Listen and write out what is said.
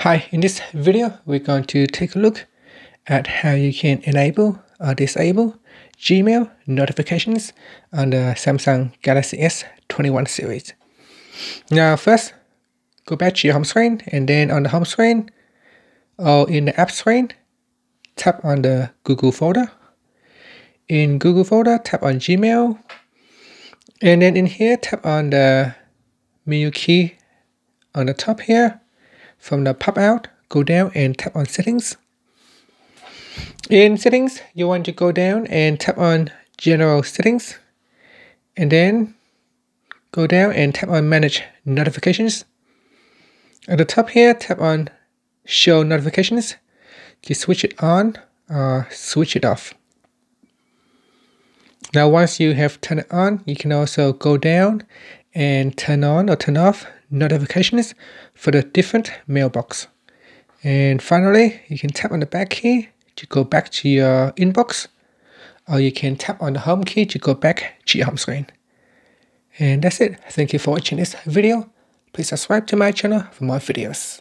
Hi, in this video, we're going to take a look at how you can enable or disable Gmail notifications on the Samsung Galaxy S21 series. Now, first, go back to your home screen and then on the home screen or in the app screen, tap on the Google folder. In Google folder, tap on Gmail. And then in here, tap on the menu key on the top here from the pop out, go down and tap on settings. In settings, you want to go down and tap on general settings and then go down and tap on manage notifications. At the top here, tap on show notifications to switch it on or switch it off. Now once you have turned it on, you can also go down and turn on or turn off notifications for the different mailbox. And finally, you can tap on the back key to go back to your inbox, or you can tap on the home key to go back to your home screen. And that's it. Thank you for watching this video. Please subscribe to my channel for more videos.